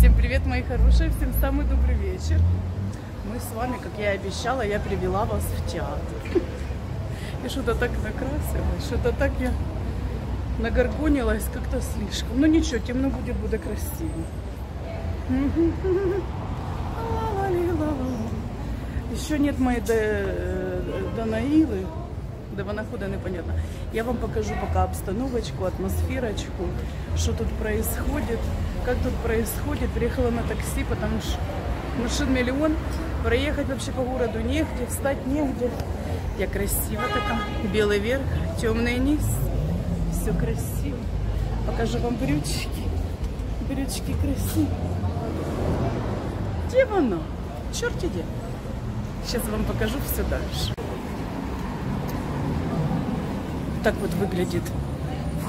Всем привет, мои хорошие, всем самый добрый вечер. Мы с вами, как я и обещала, я привела вас в театр. И что-то так накрасилась, что-то так я нагоргонилась как-то слишком. Ну ничего, темно будет, буду красиво. Еще нет моей Данаилы, до ванохода непонятно. Я вам покажу пока обстановочку, атмосферочку, что тут происходит, как тут происходит. Приехала на такси, потому что машин миллион, проехать вообще по городу негде, встать негде. Я красиво такая, белый верх, темный низ, все красиво. Покажу вам брючки, брючки красивые. Где оно? Черт где? Сейчас вам покажу все дальше. Так вот выглядит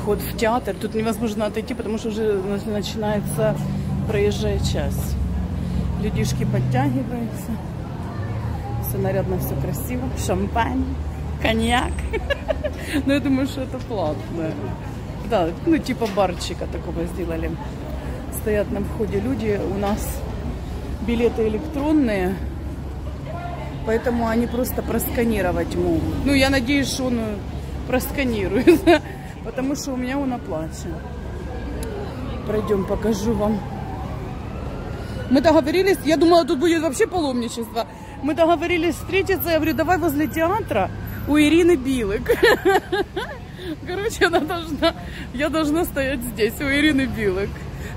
вход в театр. Тут невозможно отойти, потому что уже начинается проезжая часть. Людишки подтягиваются. Все нарядно, все красиво. Шампань, коньяк. Но я думаю, что это платно. Да, ну типа барчика такого сделали. Стоят на входе люди. У нас билеты электронные. Поэтому они просто просканировать могут. Ну, я надеюсь, что он просканирует. Потому что у меня он оплачен. Пройдем, покажу вам. Мы договорились, я думала, тут будет вообще паломничество. Мы договорились встретиться, я говорю, давай возле театра у Ирины Билык. Короче, она должна, я должна стоять здесь, у Ирины Билык.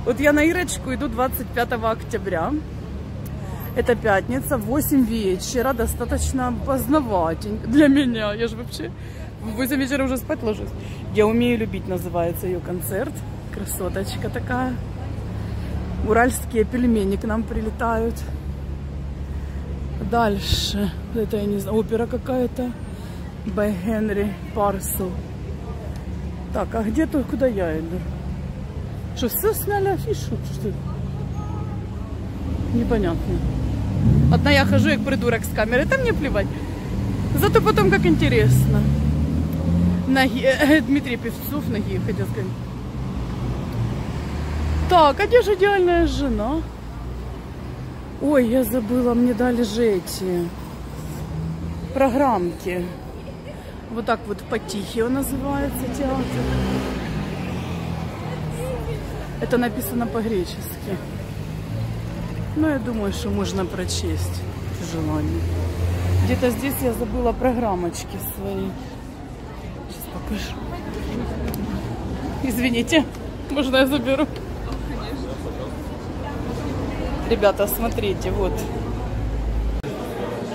Вот я на Ирочку иду 25 октября. Это пятница, 8 вечера, достаточно поздноватенько для меня. Я же вообще в 8 вечера уже спать ложусь. Я умею любить, называется ее концерт. Красоточка такая. Уральские пельмени к нам прилетают. Дальше. Это я не знаю, опера какая-то. By Henry Parcel. Так, а где тут, куда я иду? Что, все сняли афишу? Что? Непонятно. Одна я хожу, как придурок с камерой. Там мне плевать. Зато потом как интересно. Ноги... Э, Дмитрий Певцов ноги, хотел сказать. Так, а где же идеальная жена? Ой, я забыла, мне дали же эти программки. Вот так вот Потихио называется театр. Это написано по-гречески. Но я думаю, что можно прочесть желание. Где-то здесь я забыла программочки свои. Покажу. Извините, можно я заберу? Ребята, смотрите, вот.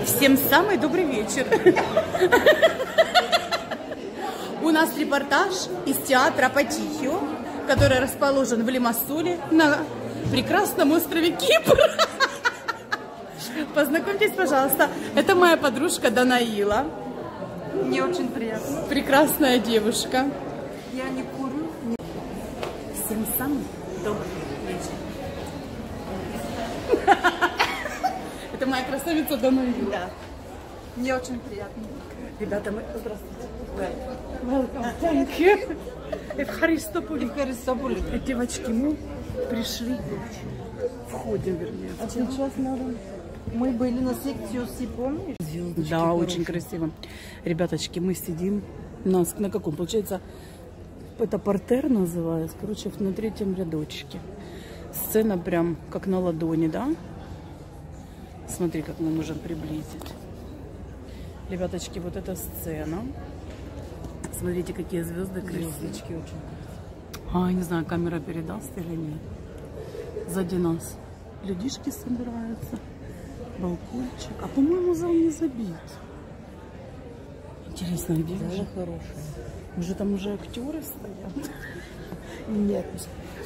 Всем самый добрый вечер. У нас репортаж из театра Потихио, который расположен в Лимассоле на прекрасном острове Кипр. Познакомьтесь, пожалуйста. Это моя подружка Данаила. Мне очень приятно. Прекрасная девушка. Я не курю. Не... Всем самый добрый вечер. Это моя красавица Данаила. Да. Мне очень приятно. Ребята, мы... Здравствуйте. Welcome. Thank you. Евхаристополь. Евхаристополь. Девочки, мы пришли. Входим, вернее. А сейчас надо... Мы были на секции ОСИ, помнишь? Звездочки да, хорошие. очень красиво. Ребяточки, мы сидим на, на каком? Получается, это портер называется. Короче, на третьем рядочке. Сцена прям как на ладони, да? Смотри, как мы можем приблизить. Ребяточки, вот эта сцена. Смотрите, какие звезды красивые. Звездочки очень А, не знаю, камера передаст или нет. Сзади нас людишки собираются. Балкончик. А по-моему, зал не забит. Интересно, где Зала же? хорошая. Уже там уже актеры стоят. Нет.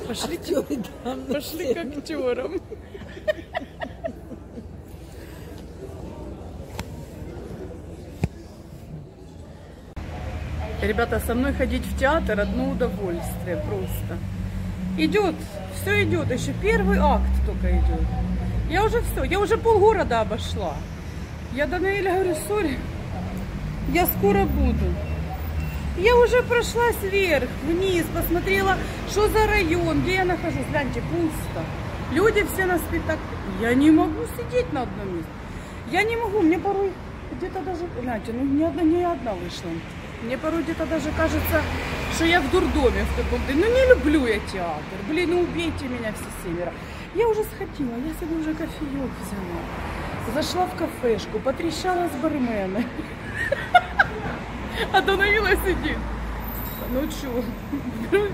Пошли, Актеры на пошли к актерам. Ребята, со мной ходить в театр одно удовольствие просто. Идет, все идет, еще первый акт только идет. Я уже все, я уже полгорода обошла. Я до Наиля говорю, сори, я скоро буду. Я уже прошлась вверх, вниз, посмотрела, что за район, где я нахожусь. Гляньте, пусто. Люди все на спектакле. Я не могу сидеть на одном месте. Я не могу, мне порой где-то даже, гляньте, ну ни одна, не одна вышла. Мне порой где-то даже кажется, что я в дурдоме в каком-то. Ну не люблю я театр. Блин, ну убейте меня все семеро. Я уже сходила, я себе уже кофеек взяла. Зашла в кафешку, потрещала с барменом. А Данаила сидит. Ну что,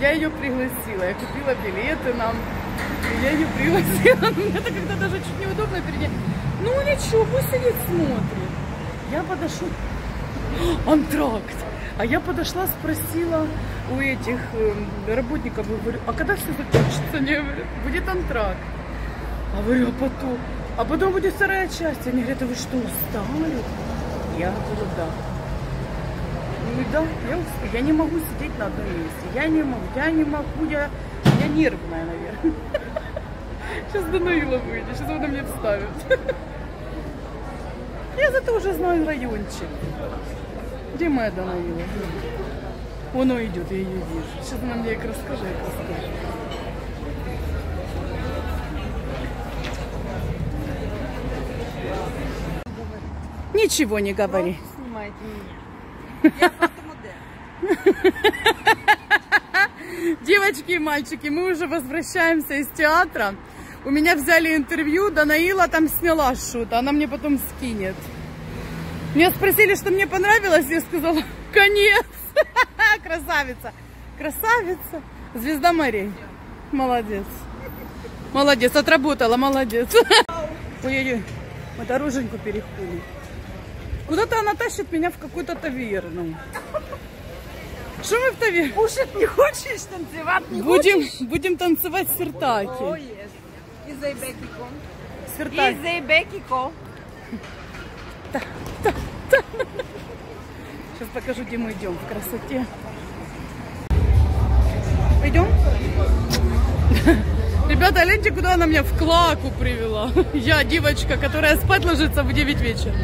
я ее пригласила, я купила билеты нам. Я ее пригласила, это когда даже чуть неудобно перед ней. Ну ничего, пусть сидит, смотрит. Я подошла, антракт. А я подошла, спросила у этих э, работников, говорю, а когда все закончится? Они говорят, будет антракт. А говорю, а потом? А потом будет вторая часть. Они говорят, а вы что, устали? Я говорю, да. Ну да, я, я не могу сидеть на одном месте. Я не могу, я не могу, я, я нервная, наверное. Сейчас Данаила выйдет, сейчас она мне вставит. Я зато уже знаю райончик. Где моя Данаила? Вон он идет, я ее вижу. Сейчас она мне как расскажет, как расскажет. Ничего не говори. Снимайте меня. Девочки и мальчики, мы уже возвращаемся из театра. У меня взяли интервью, Данаила там сняла шут, она мне потом скинет. Меня спросили, что мне понравилось, я сказала, конец. Красавица. Красавица. Звезда морей. Молодец. Молодец, отработала, молодец. Ой-ой-ой, мы дороженьку переходим. Куда-то она тащит меня в какую-то таверну. Что мы в таверне? Кушать не хочешь, танцевать не Будем, хочешь? будем танцевать О, сертаки. yes. Изайбекико. Сертаки. Изайбекико. Сейчас покажу, где мы идем в красоте. Пойдем? Ребята, гляньте, куда она меня в клаку привела. Я девочка, которая спать ложится в 9 вечера.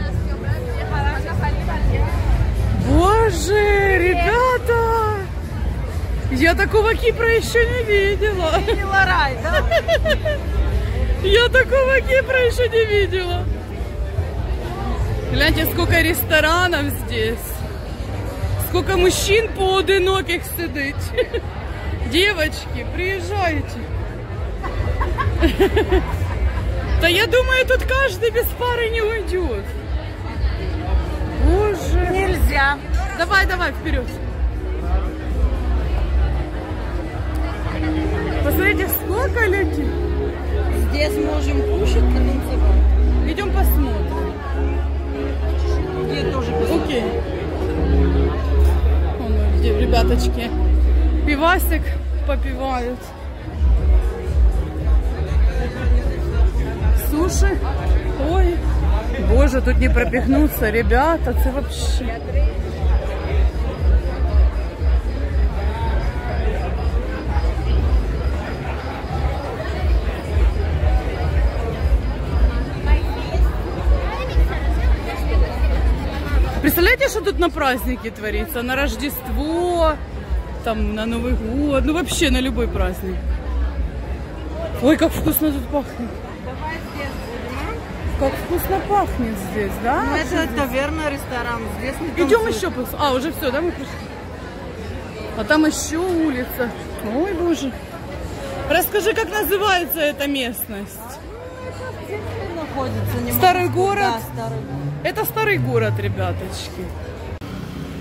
Боже, ребята! Я такого Кипра еще не видела. Видела рай, да? Я такого Кипра еще не видела. Гляньте, сколько ресторанов здесь. Сколько мужчин поодиноких сидить. Девочки, приезжайте. Да я думаю, тут каждый без пары не уйдет. Боже. Нельзя. Давай, давай, вперед. Посмотрите, сколько людей. Здесь можем кушать, потанцевать. Окей. Вон, где ребяточки. Пивасик попивают. Суши. Ой. Боже, тут не пропихнуться, ребята, это вообще. Представляете, что тут на праздники творится? На Рождество, там на Новый год, ну вообще на любой праздник. Ой, как вкусно тут пахнет. Здесь Как вкусно пахнет здесь, да? Ну, это таверна, ресторан. Здесь не Идем еще А, уже все, да, мы пришли? А там еще улица. Ой, боже. Расскажи, как называется эта местность? Находится? Не Старый город? Да, старый город. Это старый город, ребяточки.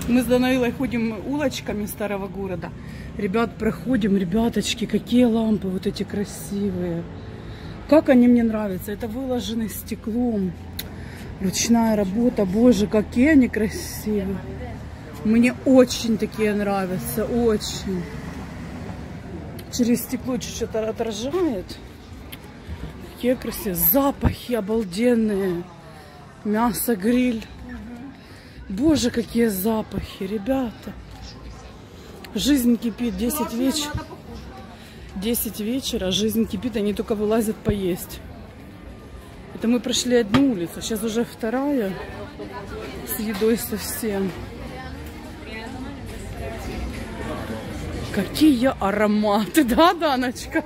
Мы с Данаилой ходим улочками старого города. Ребят, проходим, ребяточки, какие лампы вот эти красивые. Как они мне нравятся. Это выложены стеклом. Ручная работа. Боже, какие они красивые. Мне очень такие нравятся, очень. Через стекло чуть-чуть отражает. Красивые. Запахи обалденные. Мясо, гриль. Боже, какие запахи, ребята. Жизнь кипит, 10 вечера. 10 вечера, жизнь кипит, они только вылазят поесть. Это мы прошли одну улицу, сейчас уже вторая. С едой совсем. Какие ароматы, да, Даночка?